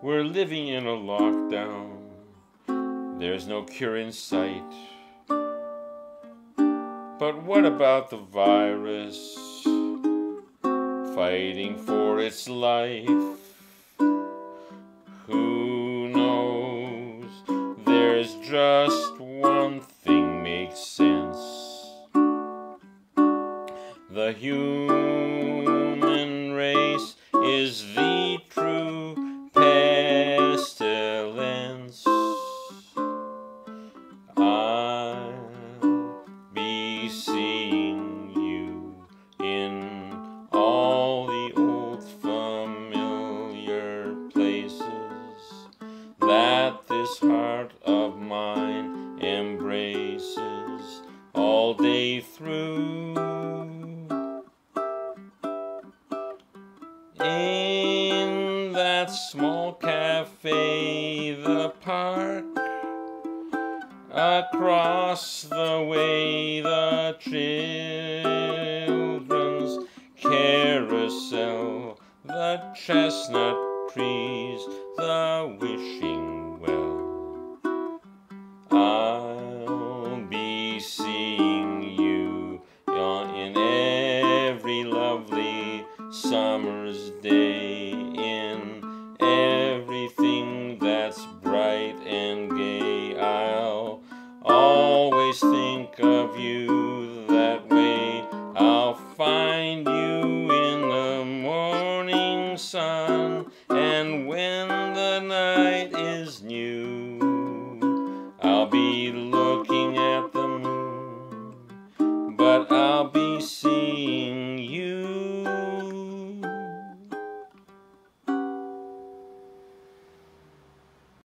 We're living in a lockdown. There's no cure in sight. But what about the virus fighting for its life? Who knows? There's just one thing makes sense. The human race is the that this heart of mine embraces all day through. In that small cafe, the park, across the way, the children's carousel, the chestnut trees, the every lovely summer's day, in everything that's bright and gay. I'll always think of you looking